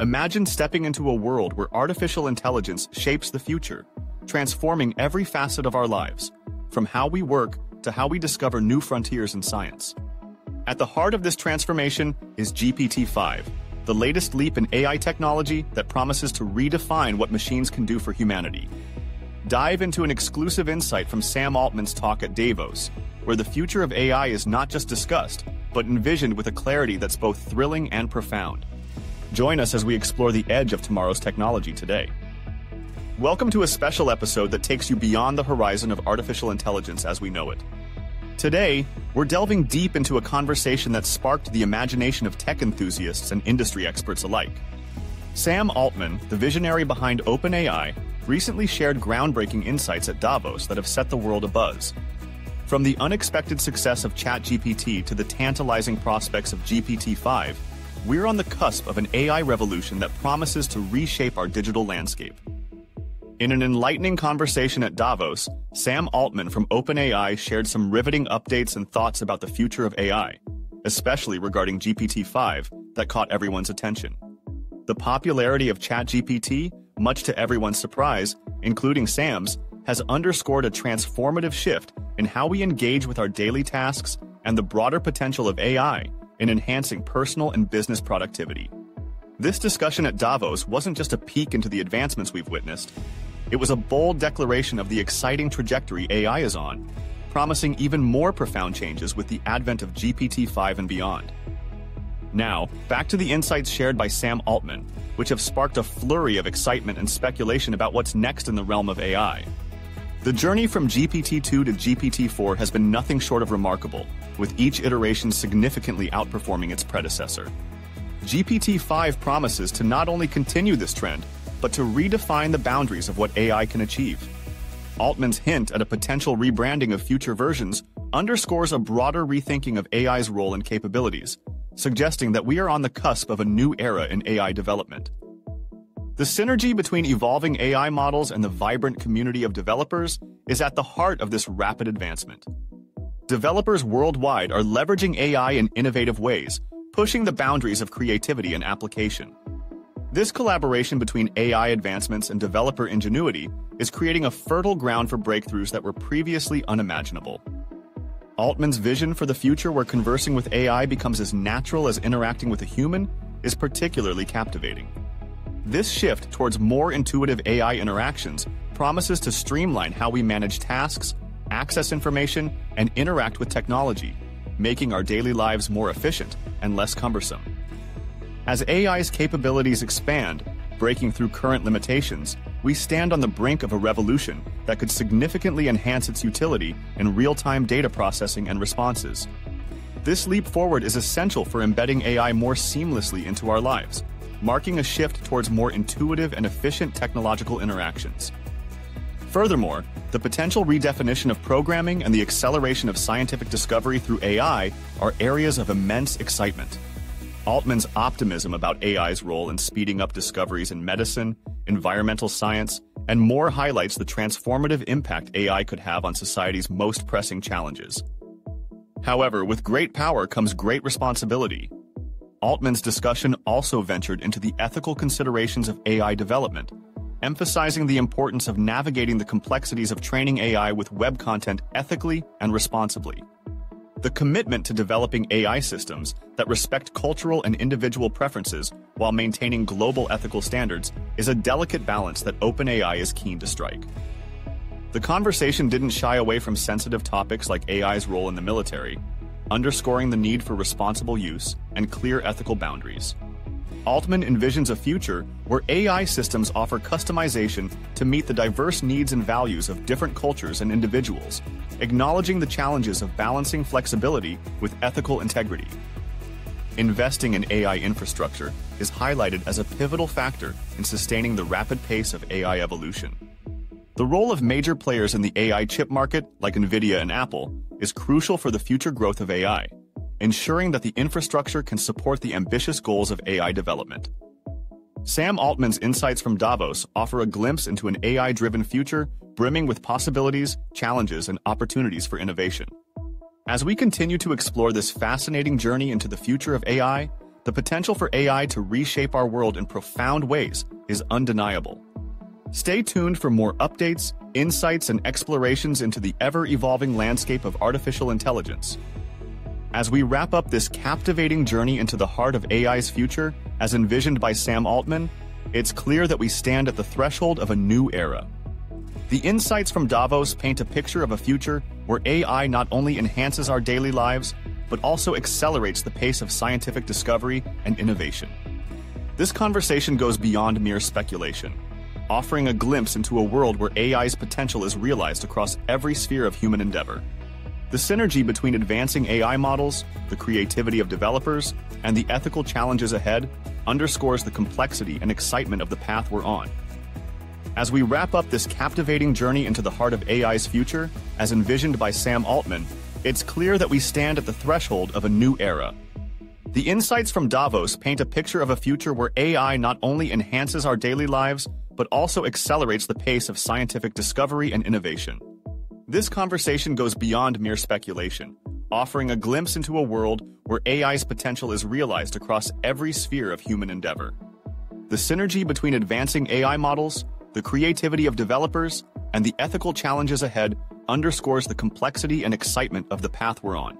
Imagine stepping into a world where artificial intelligence shapes the future, transforming every facet of our lives, from how we work to how we discover new frontiers in science. At the heart of this transformation is GPT-5, the latest leap in AI technology that promises to redefine what machines can do for humanity. Dive into an exclusive insight from Sam Altman's talk at Davos, where the future of AI is not just discussed, but envisioned with a clarity that's both thrilling and profound. Join us as we explore the edge of tomorrow's technology today. Welcome to a special episode that takes you beyond the horizon of artificial intelligence as we know it. Today, we're delving deep into a conversation that sparked the imagination of tech enthusiasts and industry experts alike. Sam Altman, the visionary behind OpenAI, recently shared groundbreaking insights at Davos that have set the world abuzz. From the unexpected success of ChatGPT to the tantalizing prospects of GPT 5, we're on the cusp of an AI revolution that promises to reshape our digital landscape. In an enlightening conversation at Davos, Sam Altman from OpenAI shared some riveting updates and thoughts about the future of AI, especially regarding GPT 5 that caught everyone's attention. The popularity of ChatGPT, much to everyone's surprise, including Sam's, has underscored a transformative shift in how we engage with our daily tasks and the broader potential of AI in enhancing personal and business productivity. This discussion at Davos wasn't just a peek into the advancements we've witnessed, it was a bold declaration of the exciting trajectory AI is on, promising even more profound changes with the advent of GPT 5 and beyond. Now, back to the insights shared by Sam Altman, which have sparked a flurry of excitement and speculation about what's next in the realm of AI. The journey from GPT 2 to GPT 4 has been nothing short of remarkable, with each iteration significantly outperforming its predecessor. GPT 5 promises to not only continue this trend, but to redefine the boundaries of what AI can achieve. Altman's hint at a potential rebranding of future versions underscores a broader rethinking of AI's role and capabilities, suggesting that we are on the cusp of a new era in AI development. The synergy between evolving AI models and the vibrant community of developers is at the heart of this rapid advancement. Developers worldwide are leveraging AI in innovative ways, pushing the boundaries of creativity and application. This collaboration between AI advancements and developer ingenuity is creating a fertile ground for breakthroughs that were previously unimaginable. Altman's vision for the future where conversing with AI becomes as natural as interacting with a human is particularly captivating. This shift towards more intuitive AI interactions promises to streamline how we manage tasks, access information, and interact with technology, making our daily lives more efficient and less cumbersome. As AI's capabilities expand, breaking through current limitations, we stand on the brink of a revolution that could significantly enhance its utility in real-time data processing and responses. This leap forward is essential for embedding AI more seamlessly into our lives, marking a shift towards more intuitive and efficient technological interactions. Furthermore, the potential redefinition of programming and the acceleration of scientific discovery through AI are areas of immense excitement. Altman's optimism about AI's role in speeding up discoveries in medicine, environmental science, and more highlights the transformative impact AI could have on society's most pressing challenges. However, with great power comes great responsibility. Altman's discussion also ventured into the ethical considerations of AI development, emphasizing the importance of navigating the complexities of training AI with web content ethically and responsibly. The commitment to developing AI systems that respect cultural and individual preferences while maintaining global ethical standards is a delicate balance that OpenAI is keen to strike. The conversation didn't shy away from sensitive topics like AI's role in the military, underscoring the need for responsible use and clear ethical boundaries. Altman envisions a future where AI systems offer customization to meet the diverse needs and values of different cultures and individuals, acknowledging the challenges of balancing flexibility with ethical integrity. Investing in AI infrastructure is highlighted as a pivotal factor in sustaining the rapid pace of AI evolution. The role of major players in the AI chip market, like NVIDIA and Apple, is crucial for the future growth of AI ensuring that the infrastructure can support the ambitious goals of AI development. Sam Altman's insights from Davos offer a glimpse into an AI-driven future brimming with possibilities, challenges, and opportunities for innovation. As we continue to explore this fascinating journey into the future of AI, the potential for AI to reshape our world in profound ways is undeniable. Stay tuned for more updates, insights, and explorations into the ever evolving landscape of artificial intelligence. As we wrap up this captivating journey into the heart of AI's future, as envisioned by Sam Altman, it's clear that we stand at the threshold of a new era. The insights from Davos paint a picture of a future where AI not only enhances our daily lives, but also accelerates the pace of scientific discovery and innovation. This conversation goes beyond mere speculation, offering a glimpse into a world where AI's potential is realized across every sphere of human endeavor. The synergy between advancing AI models, the creativity of developers, and the ethical challenges ahead underscores the complexity and excitement of the path we're on. As we wrap up this captivating journey into the heart of AI's future, as envisioned by Sam Altman, it's clear that we stand at the threshold of a new era. The insights from Davos paint a picture of a future where AI not only enhances our daily lives, but also accelerates the pace of scientific discovery and innovation. This conversation goes beyond mere speculation, offering a glimpse into a world where AI's potential is realized across every sphere of human endeavor. The synergy between advancing AI models, the creativity of developers, and the ethical challenges ahead underscores the complexity and excitement of the path we're on.